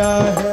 क्या है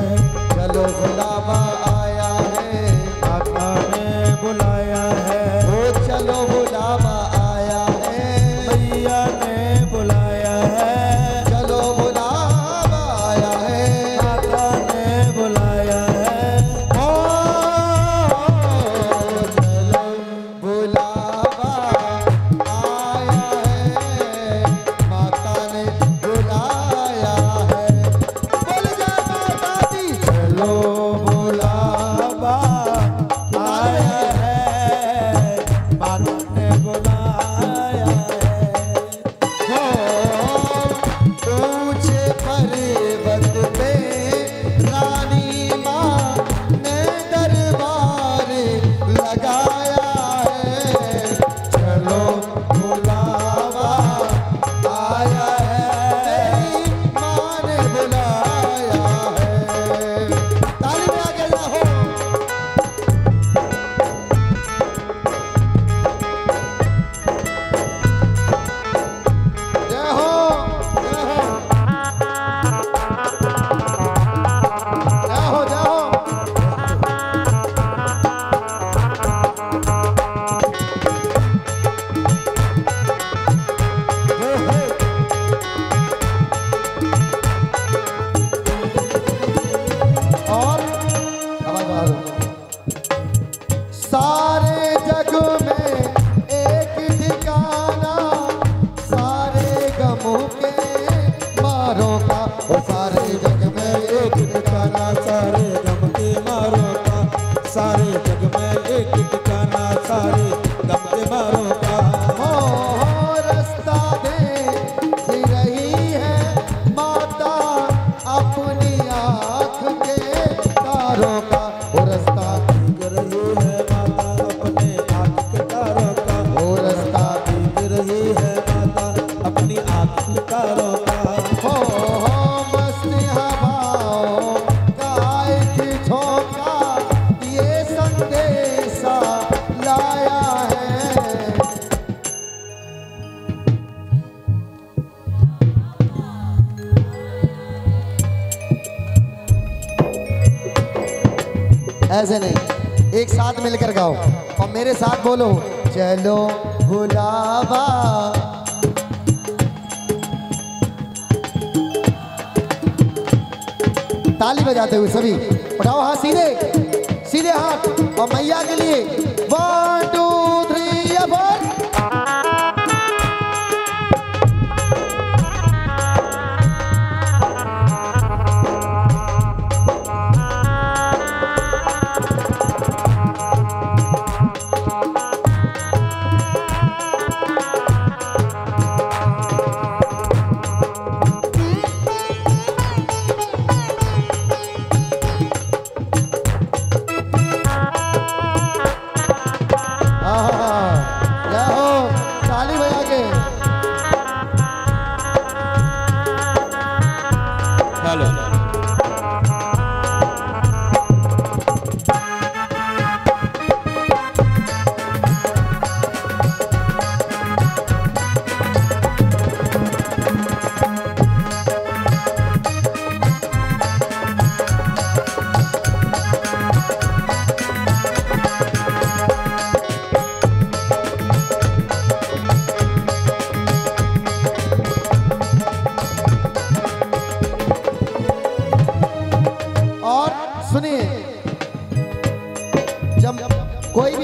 ऐसे नहीं। एक साथ मिलकर गाओ। और मेरे साथ बोलो, चलो गुलाबा ताली बजाते हुए सभी, उठाओ हाथ सीधे सीधे हाथ, और मैया के लिए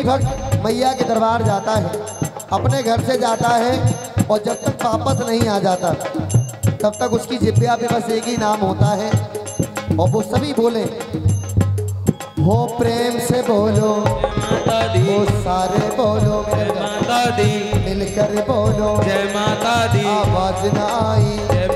कोई भक्त मैया के दरबार जाता है अपने घर से जाता है और जब तक वापस नहीं आ जाता तब तक उसकी जिब्या पे बस एक ही नाम होता है और वो सभी बोले हो प्रेम से बोलो माता दी वो सारे बोलो माता दी। मिलकर बोलो जय माता दी। आवाज़ ना आई जय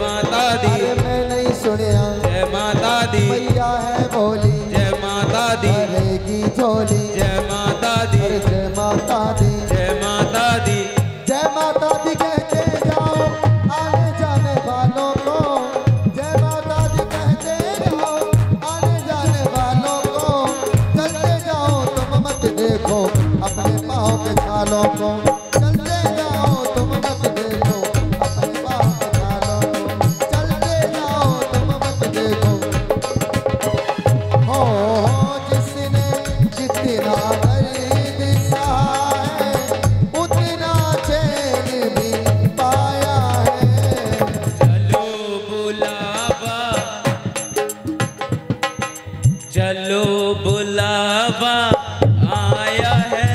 बाबा आया है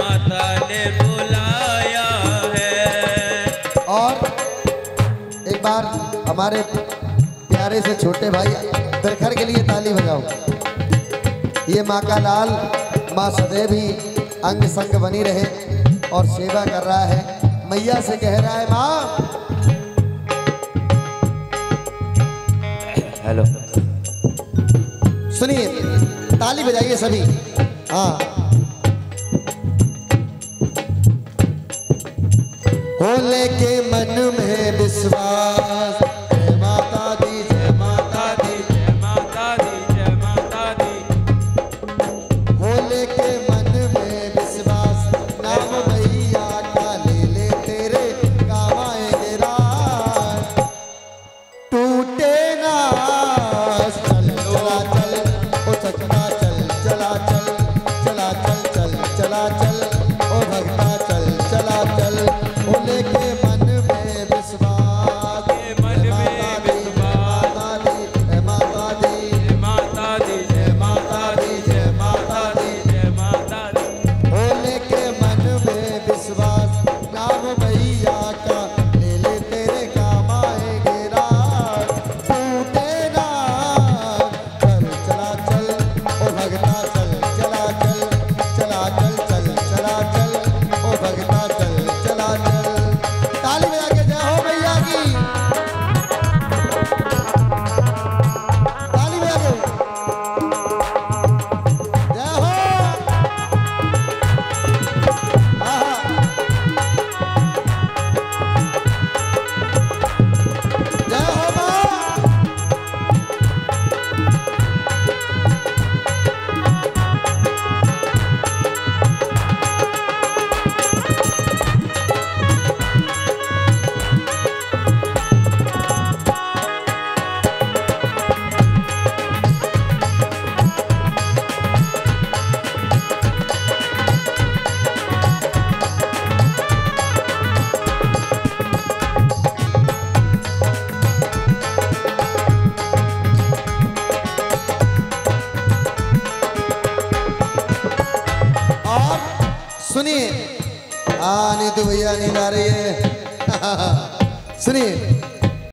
माता ने बुलाया है। और एक बार हमारे प्यारे से छोटे भाई प्रखर के लिए ताली बजाओ। ये माँ का लाल माँ सदैव ही अंग संग बनी रहे और सेवा कर रहा है। मैया से कह रहा है माँ। हेलो सुनिए ताली बजाइए सभी। हाँ। होले के मन में विश्वास। सुनिए। आने तो भैया नींद आ रही है। सुनिए।